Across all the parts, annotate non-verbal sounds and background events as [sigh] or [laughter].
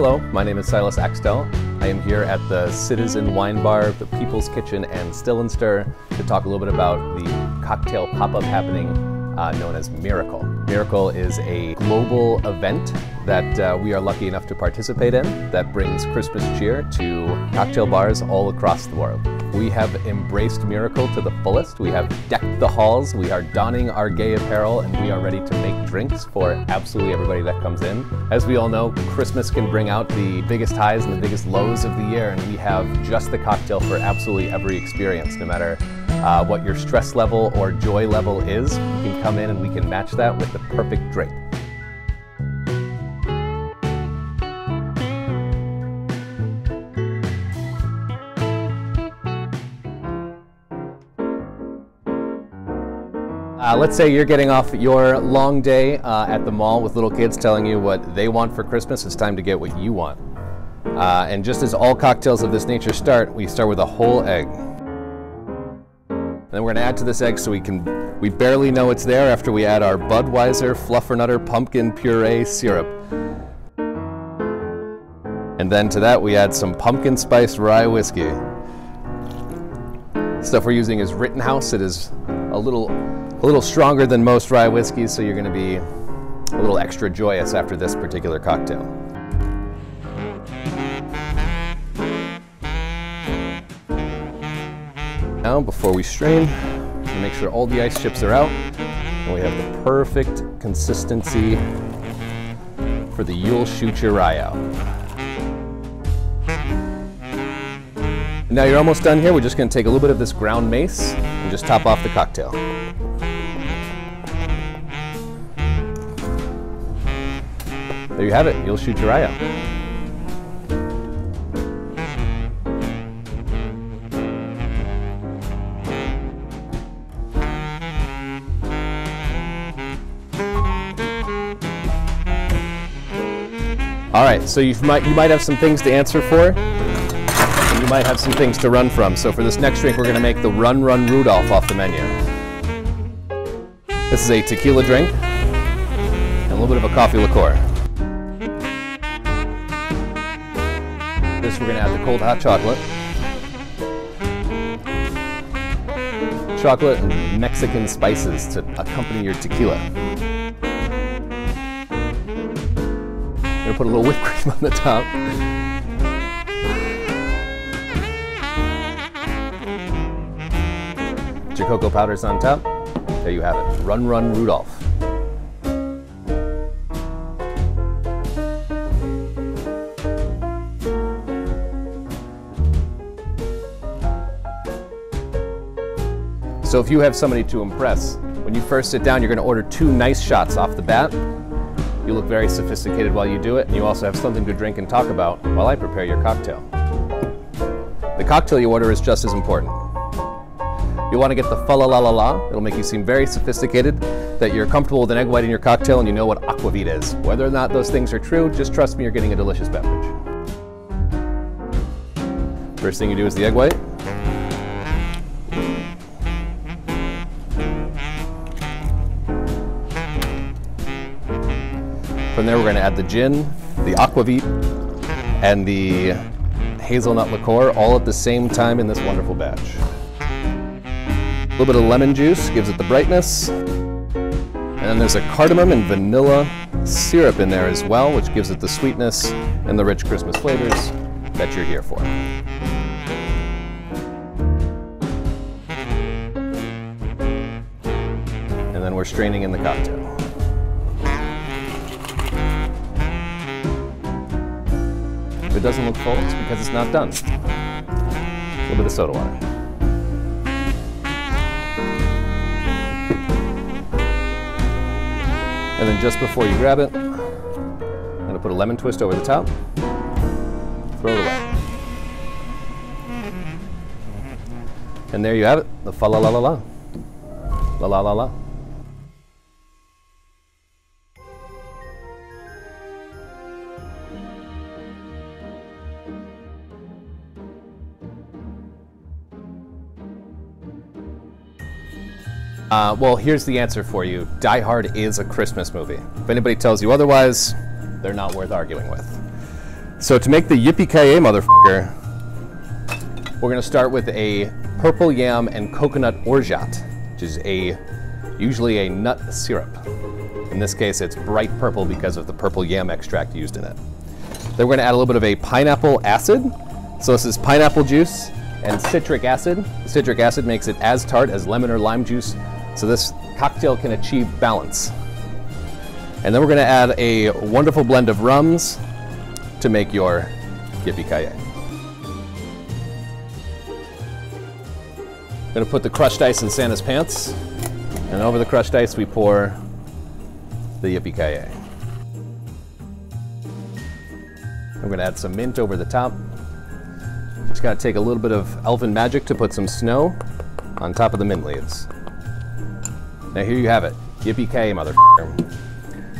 Hello, my name is Silas Axtell. I am here at the Citizen Wine Bar, the People's Kitchen, and Still and Stir to talk a little bit about the cocktail pop-up happening uh, known as Miracle. Miracle is a global event that uh, we are lucky enough to participate in that brings Christmas cheer to cocktail bars all across the world. We have embraced Miracle to the fullest. We have decked the halls, we are donning our gay apparel, and we are ready to make drinks for absolutely everybody that comes in. As we all know, Christmas can bring out the biggest highs and the biggest lows of the year, and we have just the cocktail for absolutely every experience, no matter uh, what your stress level or joy level is. You can come in and we can match that with the perfect drink. Uh, let's say you're getting off your long day uh, at the mall with little kids telling you what they want for Christmas. It's time to get what you want. Uh, and just as all cocktails of this nature start, we start with a whole egg. Then we're going to add to this egg so we can, we barely know it's there after we add our Budweiser Fluffernutter Pumpkin Puree Syrup. And then to that we add some pumpkin spice rye whiskey. Stuff we're using is Rittenhouse. It is a little, a little stronger than most rye whiskeys, so you're going to be a little extra joyous after this particular cocktail. Now, before we strain, make sure all the ice chips are out, and we have the perfect consistency for the Yule Shoot Your Rye out. Now you're almost done here. We're just going to take a little bit of this ground mace and just top off the cocktail. There you have it. Yule shoot your eye out. All right, so you might you might have some things to answer for, and you might have some things to run from. So for this next drink, we're going to make the Run Run Rudolph off the menu. This is a tequila drink and a little bit of a coffee liqueur. This we're going to add the cold hot chocolate, chocolate and Mexican spices to accompany your tequila. gonna put a little whipped cream [laughs] on the top. Your cocoa powders on top. There you have it. Run, run, Rudolph. So if you have somebody to impress, when you first sit down, you're going to order two nice shots off the bat. You look very sophisticated while you do it, and you also have something to drink and talk about while I prepare your cocktail. The cocktail you order is just as important. You want to get the fa la la la la. It'll make you seem very sophisticated, that you're comfortable with an egg white in your cocktail and you know what aquavit is. Whether or not those things are true, just trust me, you're getting a delicious beverage. First thing you do is the egg white. There, we're going to add the gin, the aquavit, and the hazelnut liqueur all at the same time in this wonderful batch. A little bit of lemon juice gives it the brightness. And then there's a cardamom and vanilla syrup in there as well, which gives it the sweetness and the rich Christmas flavors that you're here for. And then we're straining in the cocktail. It doesn't look full, it's because it's not done. A little bit of soda water. And then just before you grab it, I'm gonna put a lemon twist over the top, throw it away. And there you have it, the fa la la la la. La la la la. Uh, well, here's the answer for you. Die Hard is a Christmas movie. If anybody tells you otherwise, they're not worth arguing with. So to make the yippee-ki-yay motherfucker, we're gonna start with a purple yam and coconut orgeat, which is a usually a nut syrup. In this case, it's bright purple because of the purple yam extract used in it. Then we're gonna add a little bit of a pineapple acid. So this is pineapple juice and citric acid. Citric acid makes it as tart as lemon or lime juice, so this cocktail can achieve balance. And then we're gonna add a wonderful blend of rums to make your yippee-ki-yay. Gonna put the crushed ice in Santa's pants, and over the crushed ice we pour the yippee-ki-yay. I'm gonna add some mint over the top. Just gotta take a little bit of elven magic to put some snow on top of the mint leaves. Now here you have it, yippee-ki-yay, motherfucker.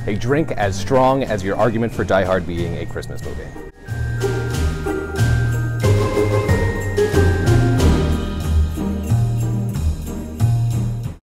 A drink as strong as your argument for Die Hard being a Christmas movie.